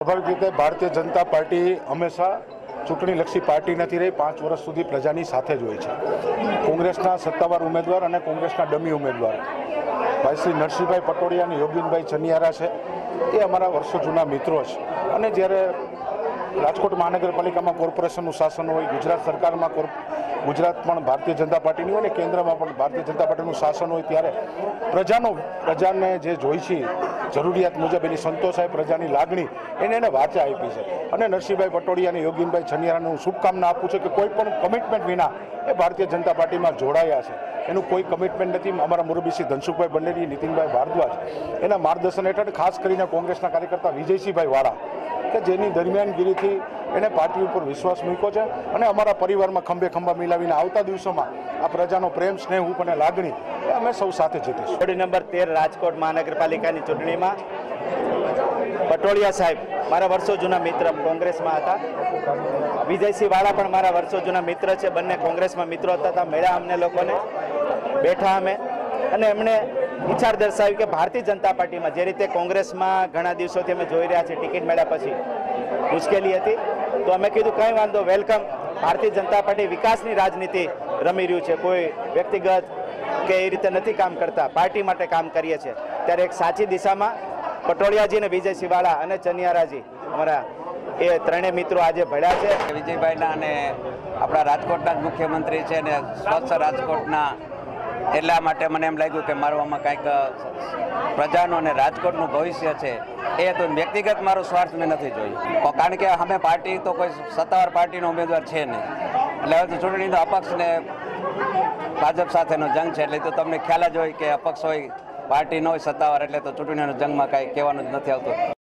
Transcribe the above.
સ્વાભાવિક રીતે ભારતીય જનતા પાર્ટી હંમેશા ચૂંટણીલક્ષી પાર્ટી નથી રહી, પાંચ વર્ષ સુધી પ્રજાની સાથે જ હોય છે. કોંગ્રેસના સત્તાવાર ઉમેદવાર અને કોંગ્રેસના ડમી ઉમેદવાર. ભાઈ શ્રી નરસિંહભાઈ પટોડિયા અને યોગીનભાઈ ચનિયારા છે. એ અમારા વર્ષો જૂના મિત્રો છે અને જ્યારે રાજકોટ મહાનગરપાલિકામાં કોર્પોરેશનનું શાસન હોય, ગુજરાત સરકારમાં કોર્પ, ગુજરાત પણ ભારતીય જનતા પાર્ટીની હોય ને કેન્દ્રમાં પણ ભારતીય જનતા પાર્ટીનું શાસન હોય ત્યારે પ્રજાનો, પ્રજાને જે જોઈ છે, જરૂરિયાત મુજબ એની સંતોષાય, પ્રજાની લાગણી, એને એને વાચા આપી છે. અને નરસિંહભાઈ પટોડિયા અને યોગીનભાઈ છનિયારાને હું શુભકામના આપું છું કે કોઈ પણ કમિટમેન્ટ વિના એ ભારતીય જનતા પાર્ટીમાં જોડાયા છે. એનું કોઈ કમિટમેન્ટ નથી. અમારા મુરબીસિંહ ધનસુખભાઈ બંનેરી નીતિનભાઈ ભારદ્વાજ એના માર્ગદર્શન હેઠળ ખાસ કરીને કોંગ્રેસના કાર્યકર્તા વિજયસિંહભાઈ વાળા કે જેની દરમિયાનગીરીથી એણે પાર્ટી ઉપર વિશ્વાસ મૂક્યો છે અને અમારા પરિવારમાં ખંભે ખંભા મિલાવીને આવતા દિવસોમાં આ પ્રજાનો પ્રેમ, સ્નેહ ઉપ અને લાગણી એ અમે સૌ સાથે જીતીશું. ચૂંટણી નંબર તેર રાજકોટ મહાનગરપાલિકાની ચૂંટણીમાં પટોળિયા સાહેબ, મારા વર્ષો જૂના મિત્ર કોંગ્રેસમાં હતા. વિજયસિંહ વાળા પણ મારા વર્ષો જૂના મિત્ર છે. બંને કોંગ્રેસમાં મિત્રો હતા. મળ્યા અમને લોકોને, બેઠા અમે. અને એમણે વિચાર દર્શાવ્યું કે ભારતીય જનતા પાર્ટીમાં જે રીતે કોંગ્રેસમાં ઘણા દિવસોથી અમે જોઈ રહ્યા છીએ ટિકિટ મળ્યા પછી મુશ્કેલી હતી, તો અમે કીધું કંઈ વાંધો, વેલકમ. ભારતીય જનતા પાર્ટી વિકાસની રાજનીતિ રમી રહ્યું છે. કોઈ વ્યક્તિગત કે એ રીતે નથી કામ કરતા, પાર્ટી માટે કામ કરીએ છીએ. ત્યારે એક સાચી દિશામાં પટોળિયાજી અને વિજય શિવાળા અને ચનિયારાજી અમારા એ ત્રણેય મિત્રો આજે ભળ્યા છે. વિજયભાઈના અને આપણા રાજકોટના જ મુખ્યમંત્રી છે અને સ્વચ્છ રાજકોટના એટલા માટે મને એમ લાગ્યું કે મારું આમાં કાંઈક પ્રજાનું અને રાજકોટનું ભવિષ્ય છે, એ તો વ્યક્તિગત મારો સ્વાર્થ મેં નથી જોયું. કારણ કે અમે પાર્ટી તો કોઈ સત્તાવાર પાર્ટીનો ઉમેદવાર છે નહીં. એટલે હવે તો ચૂંટણીનો તો અપક્ષને ભાજપ સાથેનો જંગ છે, એટલે તો તમને ખ્યાલ જ હોય કે અપક્ષ હોય, પાર્ટી ન હોય સત્તાવાર, એટલે તો ચૂંટણીના જંગમાં કાંઈ કહેવાનું જ નથી આવતું.